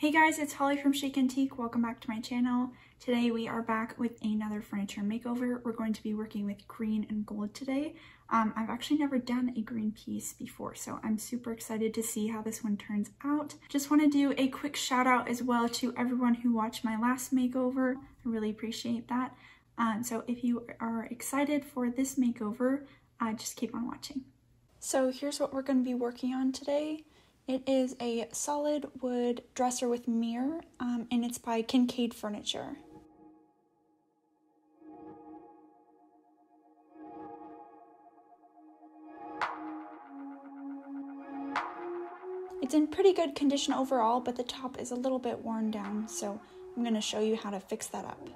Hey guys, it's Holly from Chic Antique. Welcome back to my channel. Today we are back with another furniture makeover. We're going to be working with green and gold today. Um, I've actually never done a green piece before, so I'm super excited to see how this one turns out. Just want to do a quick shout out as well to everyone who watched my last makeover. I really appreciate that. Um, so if you are excited for this makeover, uh, just keep on watching. So here's what we're going to be working on today. It is a solid wood dresser with mirror, um, and it's by Kincaid Furniture. It's in pretty good condition overall, but the top is a little bit worn down, so I'm going to show you how to fix that up.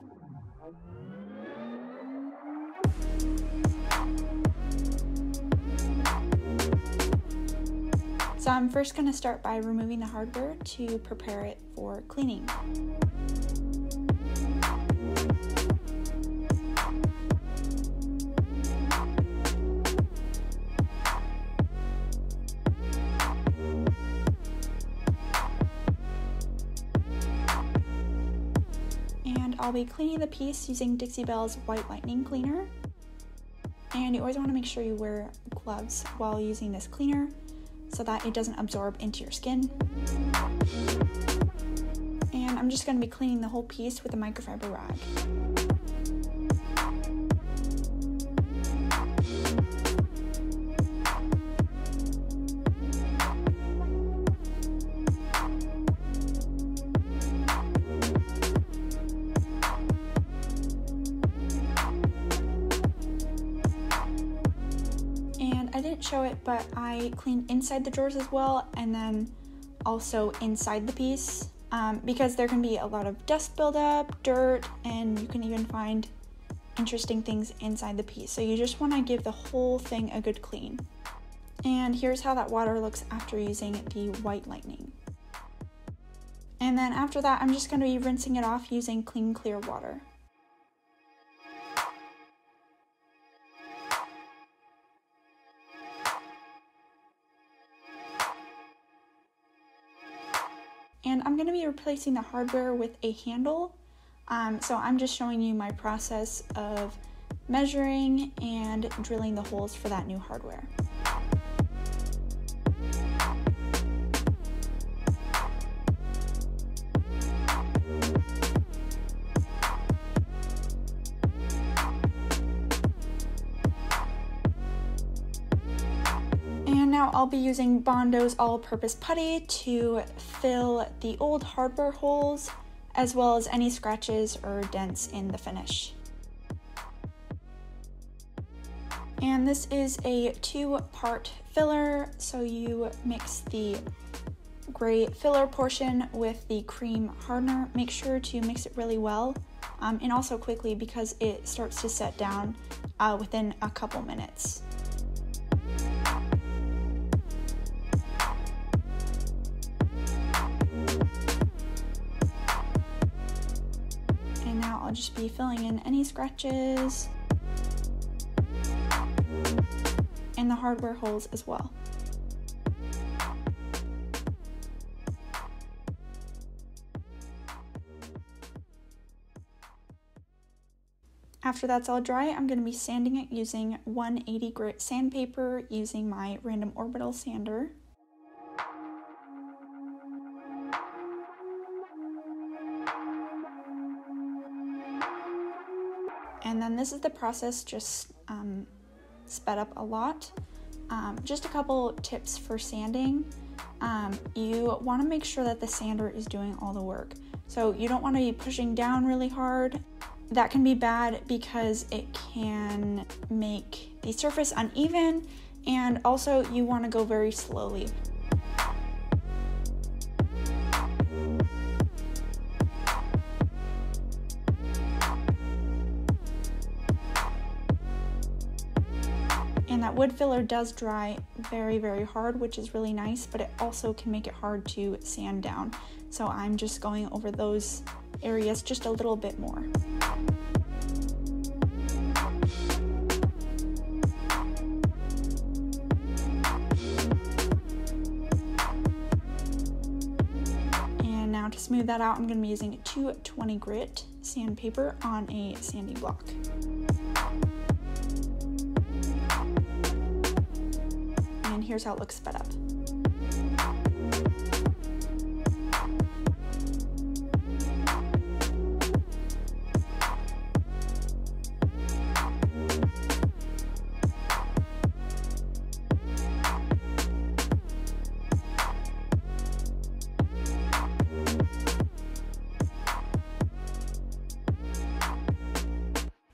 So I'm first going to start by removing the hardware to prepare it for cleaning. And I'll be cleaning the piece using Dixie Belle's White Lightning Cleaner. And you always want to make sure you wear gloves while using this cleaner so that it doesn't absorb into your skin. And I'm just going to be cleaning the whole piece with a microfiber rag. Show it, but I cleaned inside the drawers as well, and then also inside the piece um, because there can be a lot of dust buildup, dirt, and you can even find interesting things inside the piece. So you just want to give the whole thing a good clean. And here's how that water looks after using the white lightning. And then after that, I'm just going to be rinsing it off using clean clear water. I'm going to be replacing the hardware with a handle. Um, so I'm just showing you my process of measuring and drilling the holes for that new hardware. I'll be using Bondo's all-purpose putty to fill the old hardware holes as well as any scratches or dents in the finish. And this is a two-part filler, so you mix the gray filler portion with the cream hardener. Make sure to mix it really well um, and also quickly because it starts to set down uh, within a couple minutes. I'll just be filling in any scratches and the hardware holes as well. After that's all dry, I'm going to be sanding it using 180 grit sandpaper using my random orbital sander. Then this is the process just um, sped up a lot. Um, just a couple tips for sanding. Um, you want to make sure that the sander is doing all the work. So you don't want to be pushing down really hard. That can be bad because it can make the surface uneven and also you want to go very slowly. Wood filler does dry very, very hard, which is really nice, but it also can make it hard to sand down. So I'm just going over those areas just a little bit more. And now to smooth that out, I'm going to be using 220 grit sandpaper on a sandy block. Here's how it looks sped up.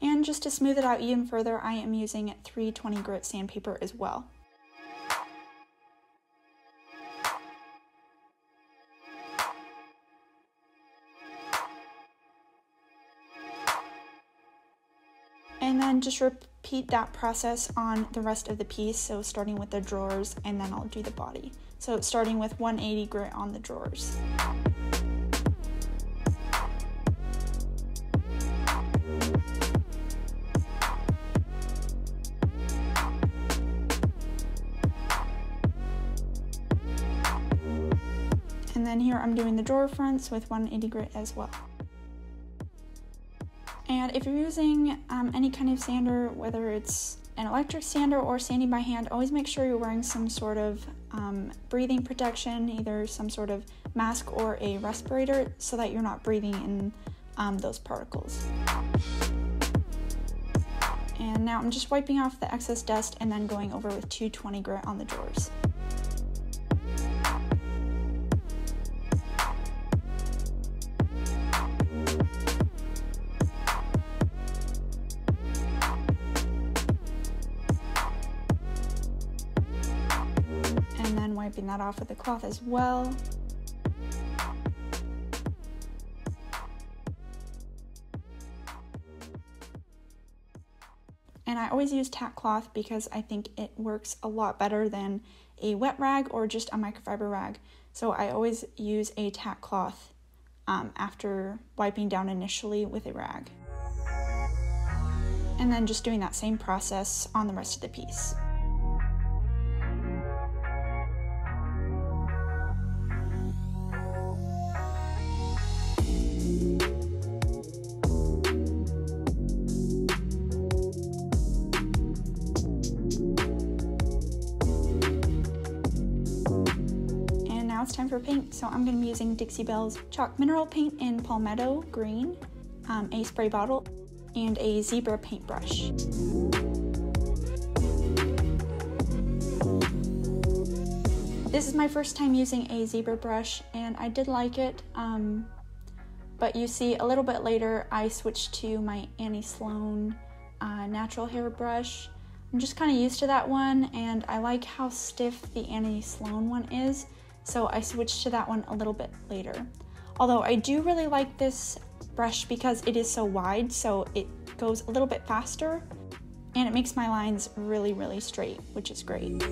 And just to smooth it out even further, I am using 320 grit sandpaper as well. Just repeat that process on the rest of the piece. So starting with the drawers and then I'll do the body. So starting with 180 grit on the drawers. And then here I'm doing the drawer fronts with 180 grit as well. And if you're using um, any kind of sander, whether it's an electric sander or sanding by hand, always make sure you're wearing some sort of um, breathing protection, either some sort of mask or a respirator, so that you're not breathing in um, those particles. And now I'm just wiping off the excess dust and then going over with 220 grit on the drawers. Wiping that off with a cloth as well. And I always use tack cloth because I think it works a lot better than a wet rag or just a microfiber rag. So I always use a tack cloth um, after wiping down initially with a rag. And then just doing that same process on the rest of the piece. So I'm gonna be using Dixie Belle's Chalk Mineral Paint in Palmetto Green, um, a spray bottle, and a Zibra paintbrush. This is my first time using a Zibra brush and I did like it, um, but you see a little bit later I switched to my Annie Sloan uh, natural hair brush. I'm just kind of used to that one and I like how stiff the Annie Sloan one is so I switched to that one a little bit later. Although I do really like this brush because it is so wide, so it goes a little bit faster and it makes my lines really, really straight, which is great.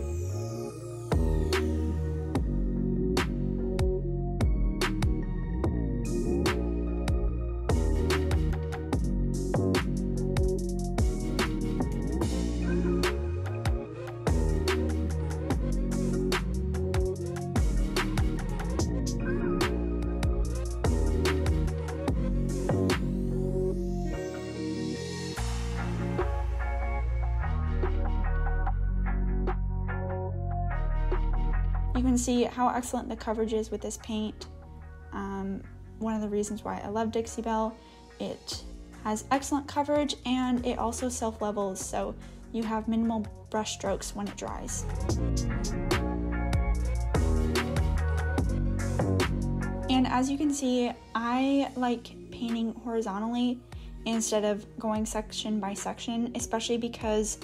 Can see how excellent the coverage is with this paint. Um, one of the reasons why I love Dixie Belle. It has excellent coverage and it also self-levels, so you have minimal brush strokes when it dries. And as you can see, I like painting horizontally instead of going section by section, especially because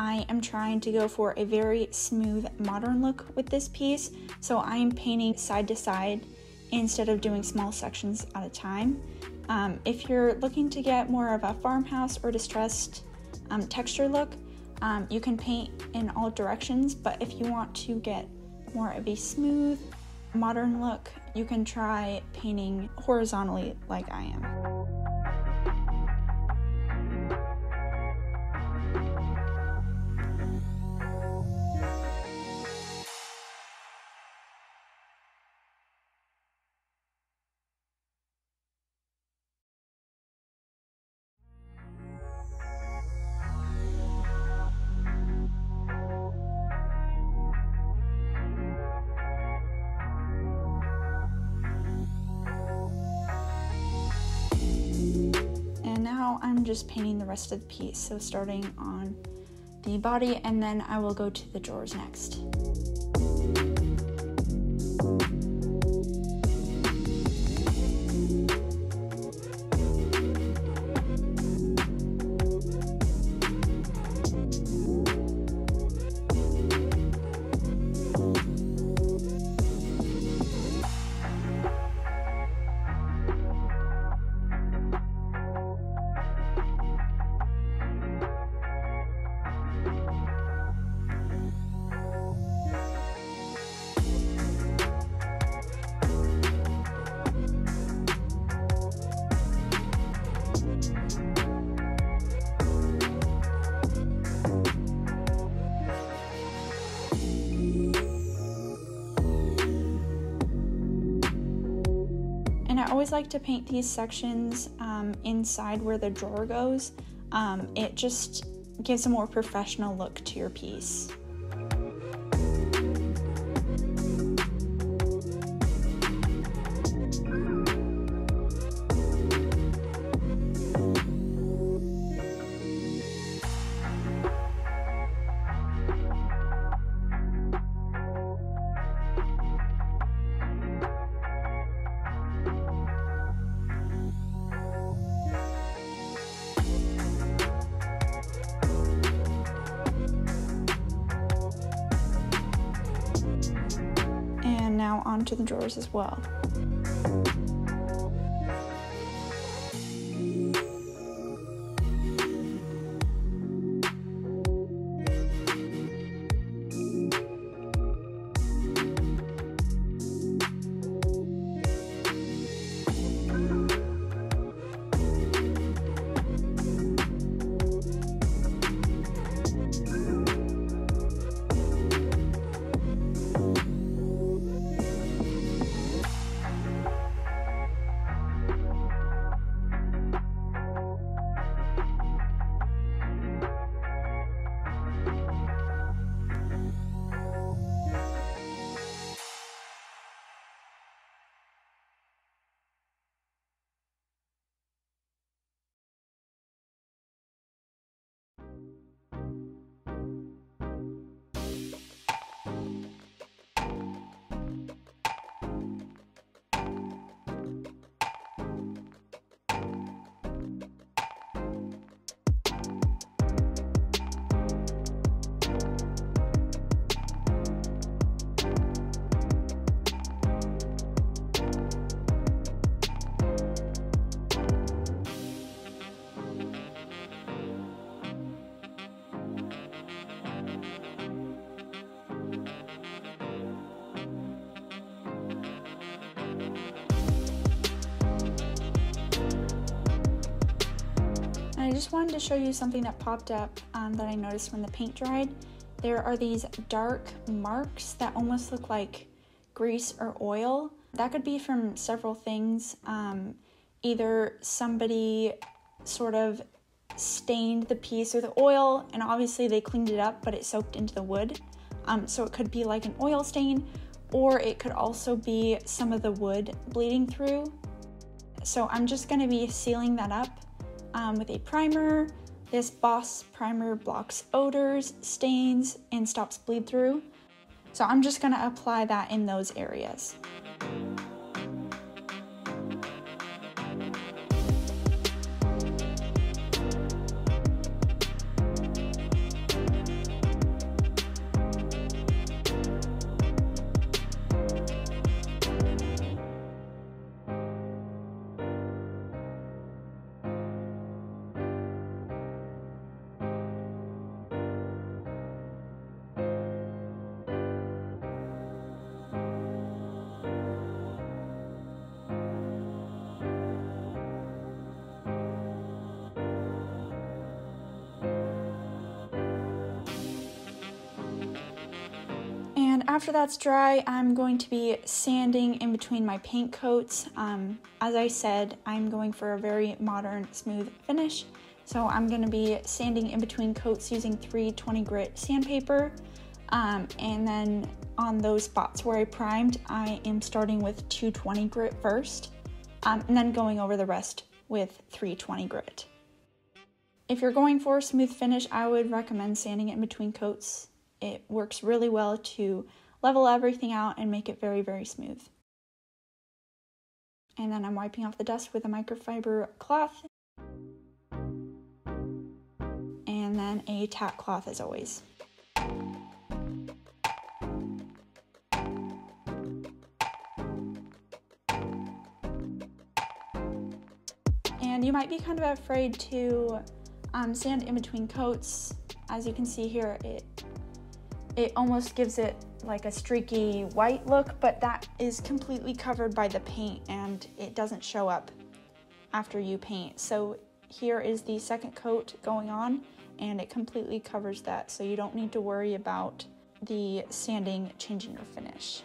I am trying to go for a very smooth modern look with this piece. So I'm painting side to side instead of doing small sections at a time. Um, if you're looking to get more of a farmhouse or distressed um, texture look, um, you can paint in all directions, but if you want to get more of a smooth, modern look, you can try painting horizontally like I am. Just painting the rest of the piece. So starting on the body and then I will go to the drawers next. Like to paint these sections um, inside where the drawer goes. Um, it just gives a more professional look to your piece. As well. Wanted to show you something that popped up um, that I noticed when the paint dried. There are these dark marks that almost look like grease or oil. That could be from several things. Um, either somebody sort of stained the piece with oil and obviously they cleaned it up but it soaked into the wood. Um, so it could be like an oil stain or it could also be some of the wood bleeding through. So I'm just going to be sealing that up um, with a primer. This Boss primer blocks odors, stains, and stops bleed through. So I'm just gonna apply that in those areas. After that's dry, I'm going to be sanding in between my paint coats. Um, as I said, I'm going for a very modern, smooth finish. So I'm going to be sanding in between coats using 320 grit sandpaper. Um, and then on those spots where I primed, I am starting with 220 grit first, um, and then going over the rest with 320 grit. If you're going for a smooth finish, I would recommend sanding it in between coats. It works really well to level everything out and make it very, very smooth. And then I'm wiping off the dust with a microfiber cloth. And then a tack cloth as always. And you might be kind of afraid to um, sand in between coats. As you can see here, it it almost gives it like a streaky white look, but that is completely covered by the paint and it doesn't show up after you paint. So here is the second coat going on and it completely covers that. So you don't need to worry about the sanding changing your finish.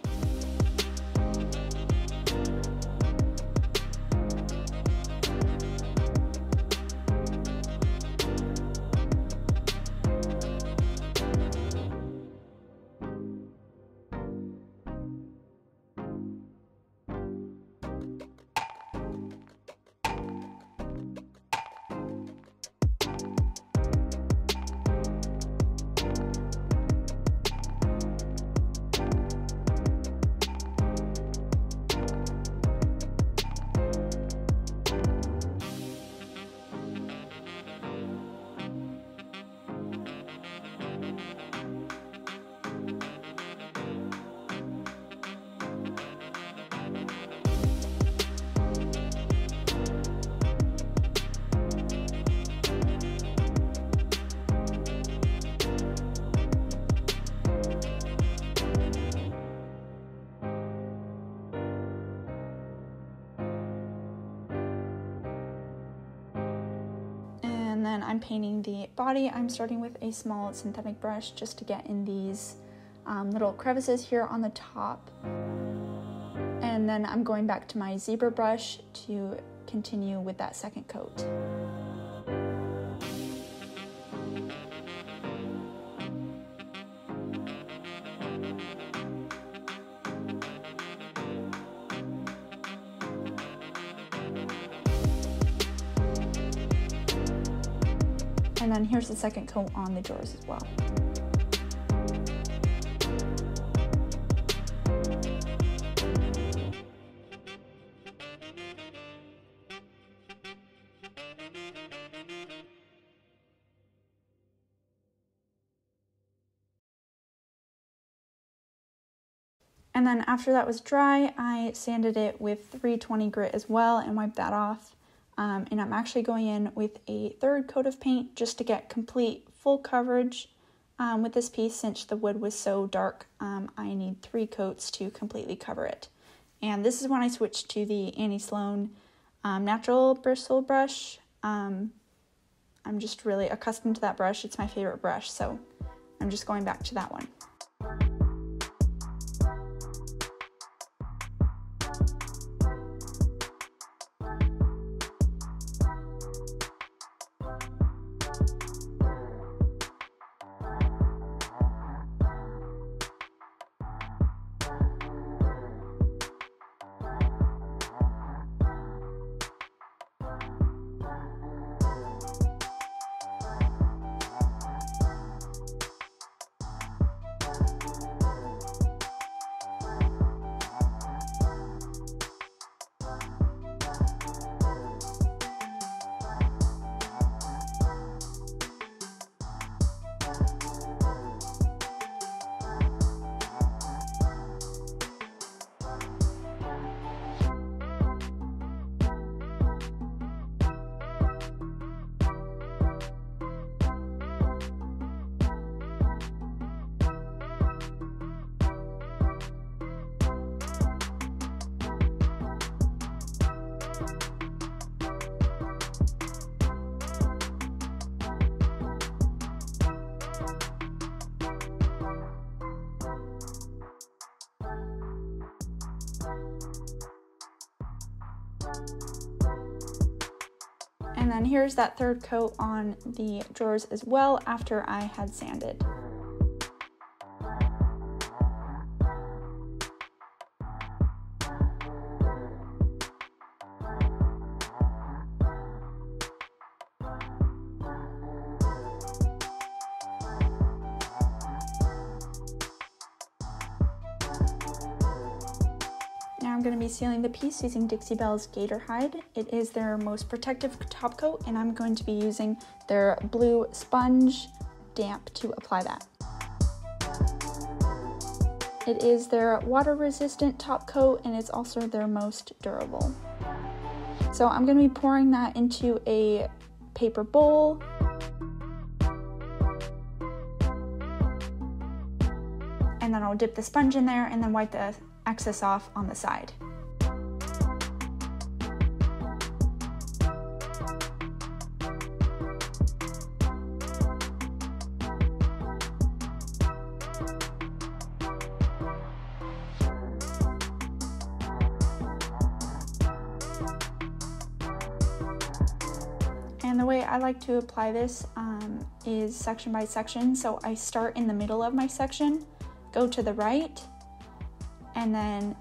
I'm painting the body. I'm starting with a small synthetic brush just to get in these um, little crevices here on the top. And then I'm going back to my Zibra brush to continue with that second coat. And here's the second coat on the drawers as well. And then after that was dry, I sanded it with 320 grit as well and wiped that off. Um, and I'm actually going in with a third coat of paint just to get complete full coverage um, with this piece since the wood was so dark. Um, I need three coats to completely cover it. And this is when I switched to the Annie Sloan um, natural bristle brush. Um, I'm just really accustomed to that brush. It's my favorite brush, so I'm just going back to that one. And then here's that third coat on the drawers as well after I had sanded. Sealing the piece using Dixie Belle's Gator Hide. It is their most protective top coat and I'm going to be using their blue sponge damp to apply that. It is their water resistant top coat and it's also their most durable. So I'm going to be pouring that into a paper bowl. And then I'll dip the sponge in there and then wipe the excess off on the side. To apply this um, is section by section. So I start in the middle of my section, go to the right, and then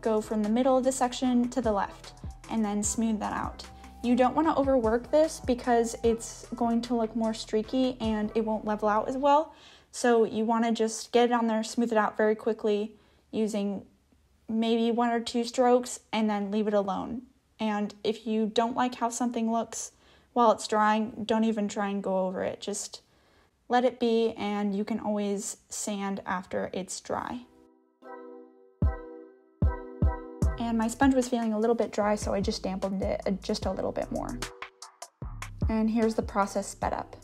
go from the middle of the section to the left and then smooth that out. You don't want to overwork this because it's going to look more streaky and it won't level out as well. So you want to just get it on there, smooth it out very quickly using maybe one or two strokes and then leave it alone. And if you don't like how something looks while it's drying, don't even try and go over it. Just let it be and you can always sand after it's dry and my sponge was feeling a little bit dry, so I just dampened it uh, just a little bit more. And here's the process sped up.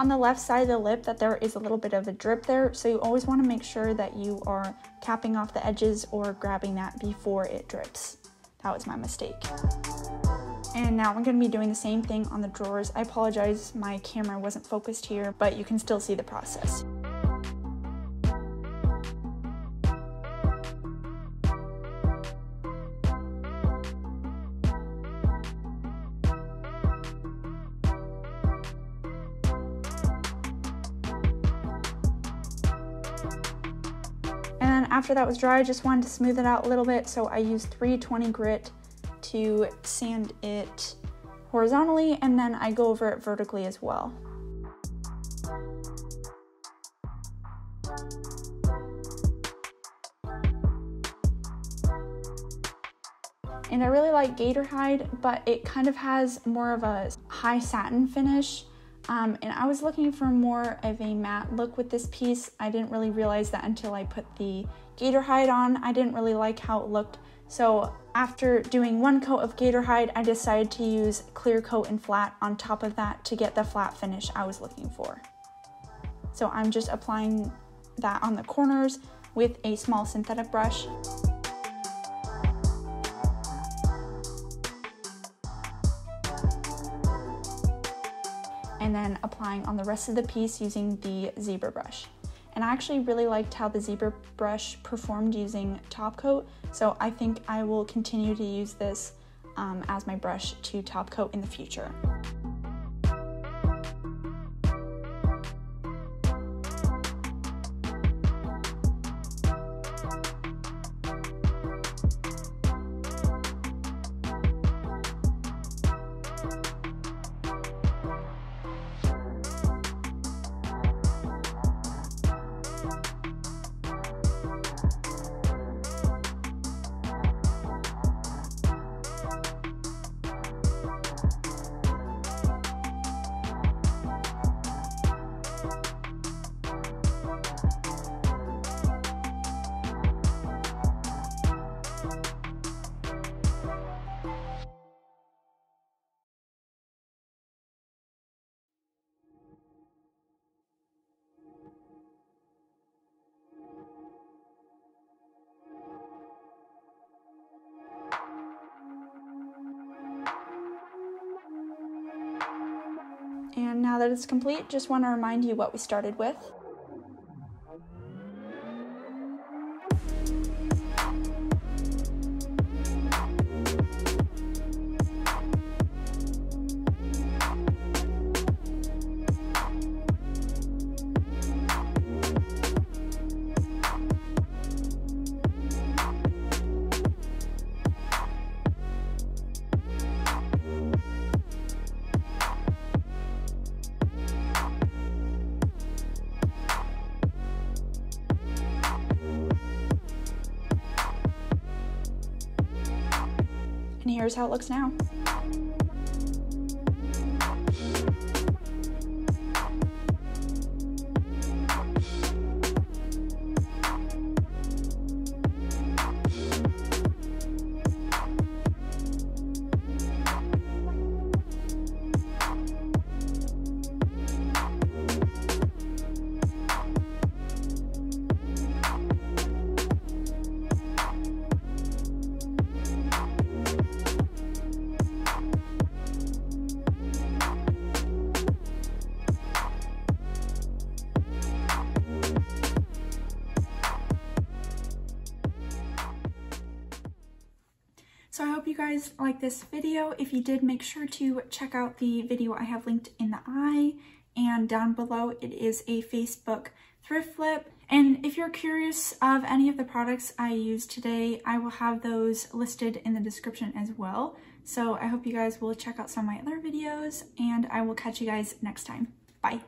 On the left side of the lip that there is a little bit of a drip there, so you always want to make sure that you are capping off the edges or grabbing that before it drips. That was my mistake. And now I'm going to be doing the same thing on the drawers. I apologize, my camera wasn't focused here, but you can still see the process. After that was dry, I just wanted to smooth it out a little bit, so I used 320 grit to sand it horizontally, and then I go over it vertically as well. And I really like gator hide, but it kind of has more of a high satin finish um, and I was looking for more of a matte look with this piece. I didn't really realize that until I put the gator hide on. I didn't really like how it looked. So after doing one coat of gator hide, I decided to use clear coat and flat on top of that to get the flat finish I was looking for. So I'm just applying that on the corners with a small synthetic brush. and then applying on the rest of the piece using the Zibra brush. And I actually really liked how the Zibra brush performed using top coat, so I think I will continue to use this um, as my brush to top coat in the future. Now that it's complete, just want to remind you what we started with. Here's how it looks now. This video. If you did, make sure to check out the video I have linked in the eye and down below it is a Facebook thrift flip. And if you're curious of any of the products I used today, I will have those listed in the description as well. So I hope you guys will check out some of my other videos and I will catch you guys next time. Bye.